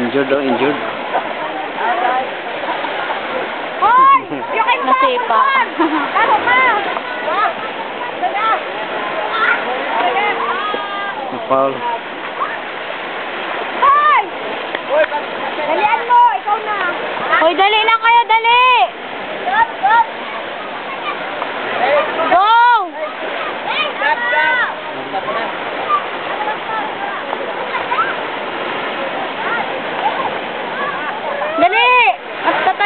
Injured daw, injured. Hoy! You can Nasipa. Taro ka! Paul.